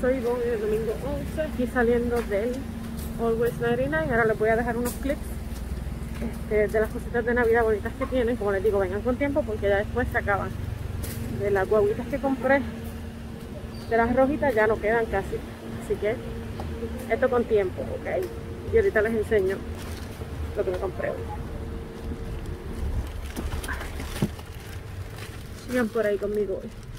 soy Ivonne el domingo 11, aquí saliendo del Always 99. Ahora les voy a dejar unos clips este, de las cositas de Navidad bonitas que tienen. Como les digo, vengan con tiempo porque ya después se acaban. De las guaguitas que compré, de las rojitas ya no quedan casi. Así que esto con tiempo, ok. Y ahorita les enseño lo que me compré hoy. Sigan por ahí conmigo hoy.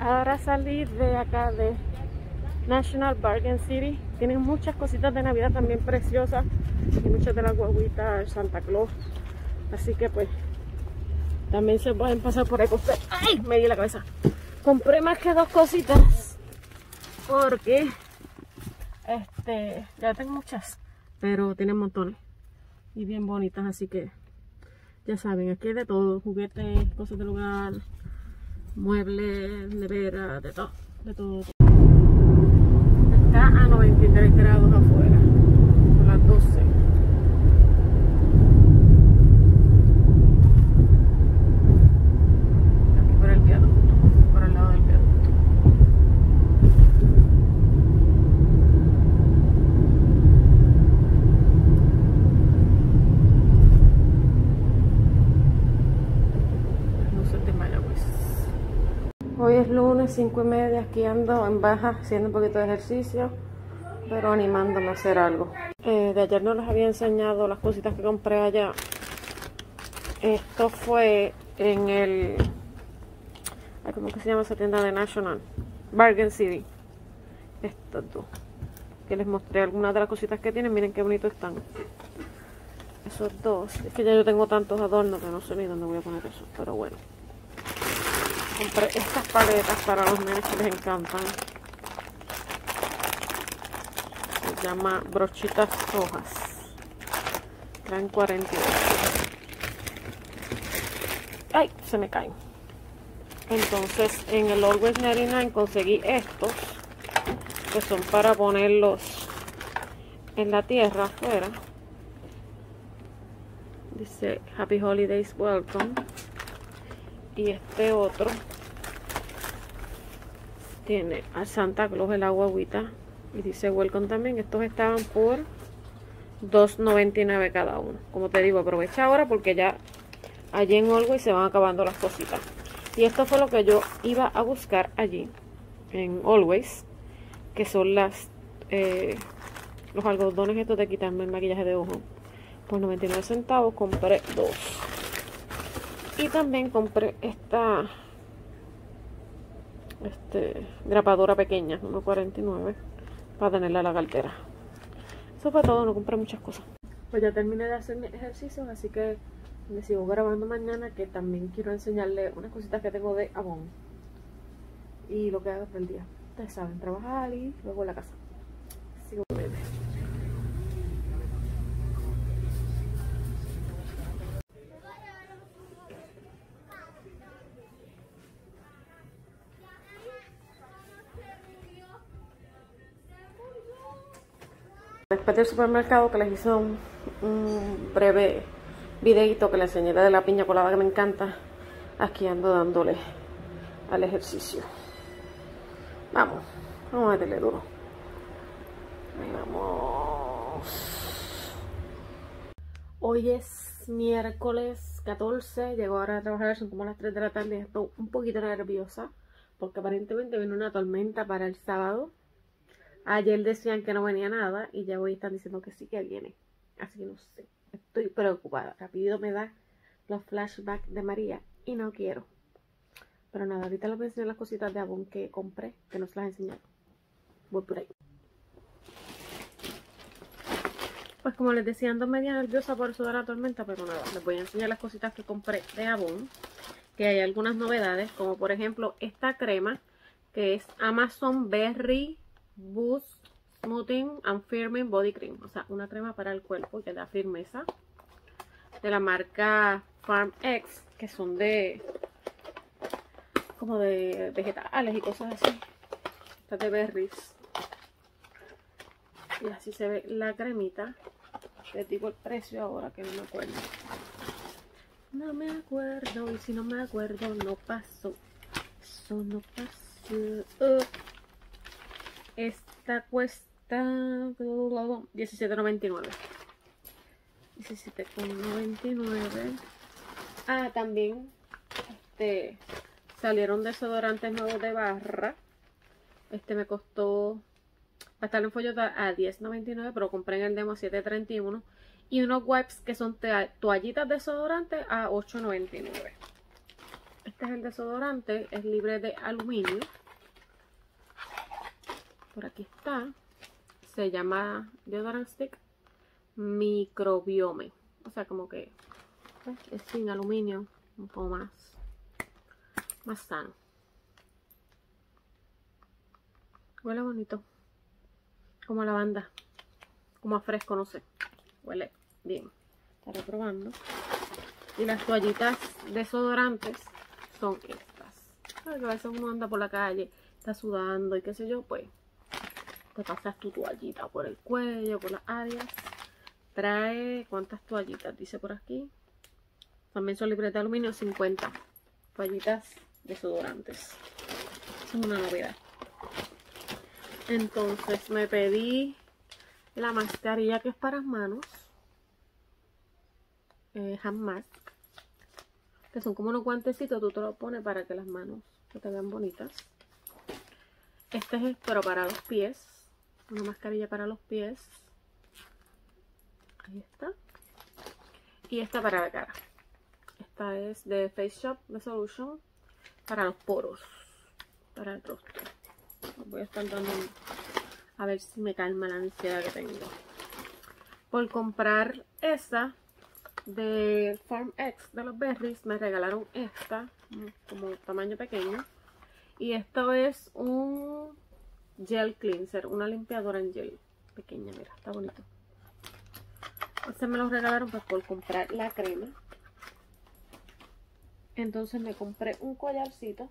Ahora salí de acá de National Bargain City. Tienen muchas cositas de Navidad también preciosas. Y muchas de las guaguitas Santa Claus. Así que pues también se pueden pasar por ahí. ¡Ay! Me di la cabeza. Compré más que dos cositas. Porque este ya tengo muchas. Pero tienen montones. Y bien bonitas. Así que ya saben, aquí hay de todo. Juguetes, cosas de lugar, muebles, nevera, de todo. De todo. Está a 93 grados afuera. Son las 12. Aquí por el viaducto, por el lado del viaducto. Luces de Mayagüez. Hoy lunes, 5 y media, aquí ando en baja, haciendo un poquito de ejercicio, pero animándome a hacer algo. Eh, de ayer no les había enseñado las cositas que compré allá. Esto fue en el... ¿Cómo que se llama esa tienda de National? Bargain City. Estas dos. Que les mostré algunas de las cositas que tienen. Miren qué bonitos están. Esos dos. Es que ya yo tengo tantos adornos que no sé ni dónde voy a poner eso. Pero bueno. Compré estas paletas para los nenes que les encantan. Se llama brochitas rojas. Traen 42. ¡Ay! Se me caen. Entonces en el Always 99 conseguí estos. Que son para ponerlos en la tierra afuera. Dice Happy Holidays Welcome. Y este otro tiene a Santa Claus el agüita y dice welcome también. Estos estaban por $2.99 cada uno. Como te digo, aprovecha ahora porque ya allí en Always se van acabando las cositas. Y esto fue lo que yo iba a buscar allí en Always, que son las eh, los algodones estos de quitarme el maquillaje de ojo. Por 99 centavos compré dos. Y también compré esta este, grapadora pequeña, número 49, para tenerla en la cartera. Eso fue todo, no compré muchas cosas. Pues ya terminé de hacer mis ejercicios, así que me sigo grabando mañana, que también quiero enseñarle unas cositas que tengo de Avon. Y lo que hago por el día. Ustedes saben, trabajar y luego la casa. Sigo Después del supermercado que les hice un, breve videito que les enseñé de la piña colada que me encanta, aquí ando dándole al ejercicio. Vamos, vamos a meterle duro. Vamos. Hoy es miércoles 14, llego ahora a trabajar, son como las 3 de la tarde, estoy un poquito nerviosa porque aparentemente viene una tormenta para el sábado. Ayer decían que no venía nada y ya hoy están diciendo que sí que viene. Así que no sé. Estoy preocupada. Rápido me da los flashbacks de María y no quiero. Pero nada, ahorita les voy a enseñar las cositas de Avon que compré, que no se las he enseñado. Voy por ahí. Pues como les decía, ando media nerviosa por eso de la tormenta, pero nada, les voy a enseñar las cositas que compré de Avon. Que hay algunas novedades, como por ejemplo esta crema, que es Amazon Berry Boost Smoothing and Firming Body Cream. O sea, una crema para el cuerpo que da firmeza. De la marca Farm X, que son de... como de vegetales y cosas así. Esta de berries. Y así se ve la cremita. Les digo el precio ahora que no me acuerdo. No me acuerdo. Y si no me acuerdo, no pasó. Eso no pasó. Esta cuesta $17.99. 17.99. Ah, también este, salieron desodorantes nuevos de barra. Este me costó, va a estar en follo a $10.99, pero compré en el demo a $7.31. Y unos wipes que son toallitas desodorantes a $8.99. Este es el desodorante, es libre de aluminio. Por aquí está. Se llama Deodorant Stick Microbiome. O sea, como que es sin aluminio. Un poco más, más sano. Huele bonito. Como a lavanda. Como a fresco, no sé. Huele bien. Estaré probando. Y las toallitas desodorantes son estas. A veces uno anda por la calle, está sudando y qué sé yo, pues pasas tu toallita por el cuello, por las áreas. Trae, ¿cuántas toallitas? Dice por aquí. También son libres de aluminio, 50 toallitas desodorantes. Es una novedad. Entonces me pedí la mascarilla que es para manos. Eh, hand mask. Que son como unos guantecitos, tú te los pones para que las manos te vean bonitas. Este es pero para los pies. Una mascarilla para los pies. Ahí está. Y esta para la cara. Esta es de Face Shop de Solution para los poros. Para el rostro voy a estar dando a ver si me calma la ansiedad que tengo. Por comprar esta de Farm X de los berries, me regalaron esta, como tamaño pequeño. Y esto es un gel cleanser, una limpiadora en gel pequeña, mira, está bonito. Este me lo regalaron por comprar la crema. Entonces me compré un collarcito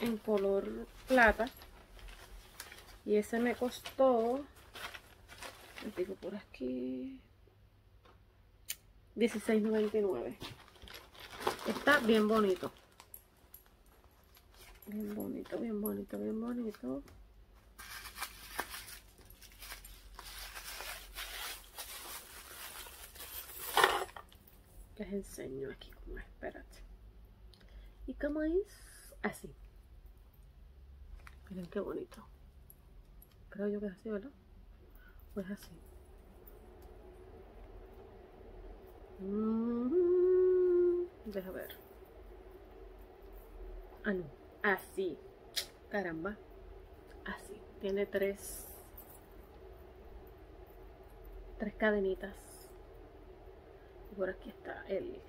en color plata. Y ese me costó, digo por aquí, 16.99. Está bien bonito. Bien bonito, bien bonito, bien bonito. Les enseño aquí como espérate. Y como es así. Miren qué bonito. Creo yo que es así, ¿verdad? Pues así. Mm, deja ver. Ah, no. Así. Caramba. Así. Tiene tres. Tres cadenitas. Y por aquí está el.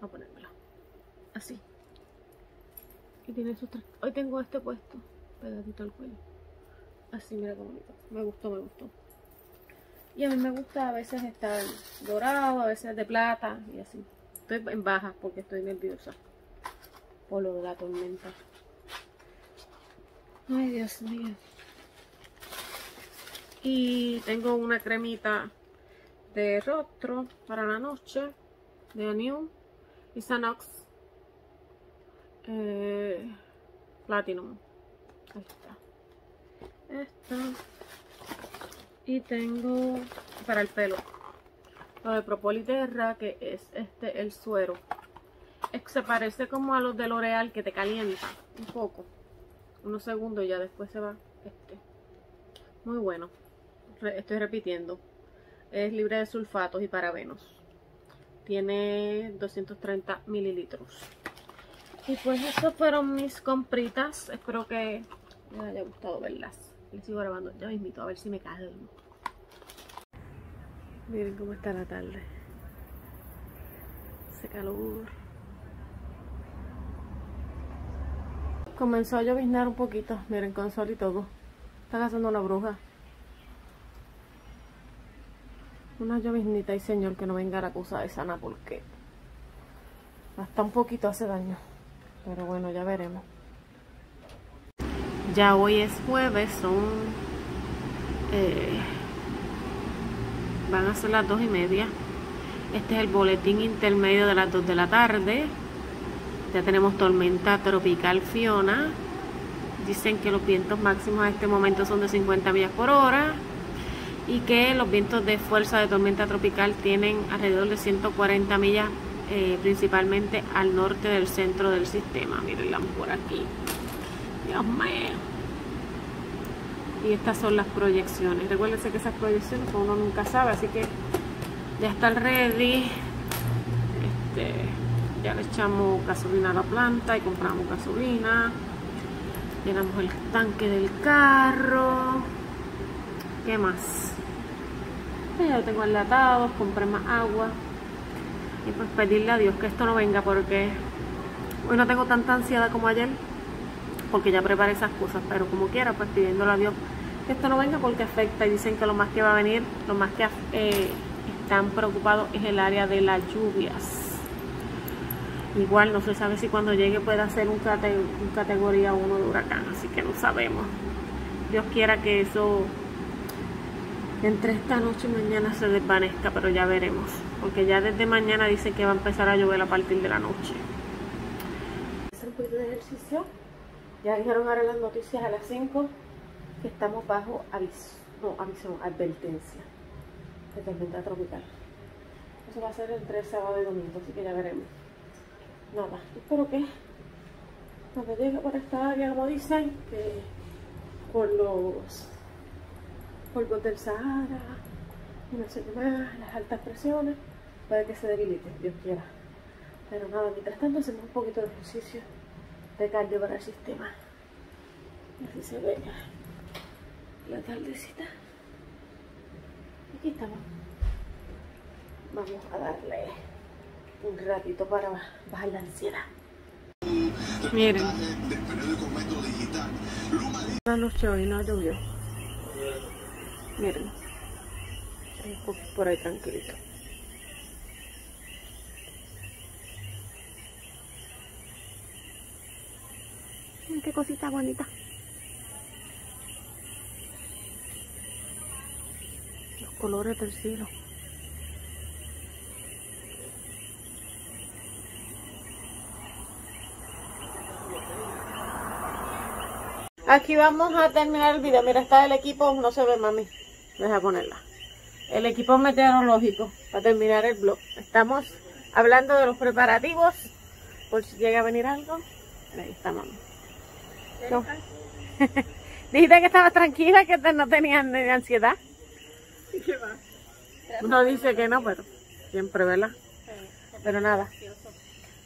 Voy a ponérmelo. Así. Y tiene sus tres... Hoy tengo este puesto, pegadito al cuello. Así, mira qué bonito. Me gustó, me gustó. Y a mí me gusta a veces estar dorado, a veces de plata y así. Estoy en baja porque estoy nerviosa por lo de la tormenta. Ay, Dios mío. Y tengo una cremita de rostro para la noche de Aniu y Sanox eh, Platinum. Ahí está. Esta. Y tengo para el pelo. Lo de Propoliterra, que es este, el suero. Se parece como a los de L'Oreal que te calienta un poco. Unos segundos y ya después se va este. Muy bueno. estoy repitiendo. Es libre de sulfatos y parabenos. Tiene 230 mililitros. Y pues estas fueron mis compritas. Espero que les haya gustado verlas. Les sigo grabando ya invito a ver si me calmo. Miren cómo está la tarde. Ese calor. Comenzó a lloviznar un poquito. Miren, con sol y todo. Están haciendo la bruja. Una lloviznita y señor que no venga a la cosa de sana porque hasta un poquito hace daño. Pero bueno, ya veremos. Ya hoy es jueves, son... Eh, van a ser las dos y media. Este es el boletín intermedio de las 2 de la tarde. Ya tenemos tormenta tropical Fiona. Dicen que los vientos máximos a este momento son de 50 millas por hora y que los vientos de fuerza de tormenta tropical tienen alrededor de 140 millas eh, principalmente al norte del centro del sistema. Mirenla por aquí. Dios mío. Y estas son las proyecciones. Recuérdense que esas proyecciones uno nunca sabe, así que ya está el ready. Este, ya le echamos gasolina a la planta y compramos gasolina. Llenamos el tanque del carro. ¿Qué más? Ya lo tengo enlatado, compré más agua. Y pues pedirle a Dios que esto no venga porque hoy no tengo tanta ansiedad como ayer. Porque ya preparé esas cosas, pero como quiera, pues pidiéndole a Dios que esto no venga porque afecta. Y dicen que lo más que va a venir, lo más que eh, están preocupados es el área de las lluvias. Igual no se sabe si cuando llegue pueda ser un, categoría 1 de huracán, así que no sabemos. Dios quiera que eso entre esta noche y mañana se desvanezca, pero ya veremos. Porque ya desde mañana dice que va a empezar a llover a partir de la noche. Es un poquito de ejercicio. Ya dijeron ahora las noticias a las 5 que estamos bajo aviso, no, aviso, advertencia de tormenta tropical. Eso va a ser entre sábado y domingo, así que ya veremos. Nada, espero que cuando llegue por esta área, como dicen, que por los polvos del Sahara y no sé qué más, las altas presiones, puede que se debilite, Dios quiera. Pero nada, mientras tanto hacemos un poquito de ejercicio de cardio para el sistema. Así se ve la tardecita. Aquí estamos. Vamos a darle un ratito para bajar la ansiedad. Miren. La noche hoy no llovió. Miren. Por ahí tranquilito. Qué cosita bonita. Los colores del cielo. Aquí vamos a terminar el video. Mira, está el equipo, no se ve mami. Deja ponerla. El equipo meteorológico para terminar el blog. Estamos hablando de los preparativos por si llega a venir algo. Ahí está mami. Dijiste que estabas tranquila, que no tenías ni ansiedad. ¿Qué va? No dice que no, pero siempre, ¿verdad? Pero nada.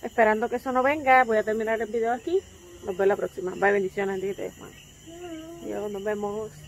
Esperando que eso no venga, voy a terminar el video aquí. Nos vemos la próxima. Bye, bendiciones. Dios, nos vemos.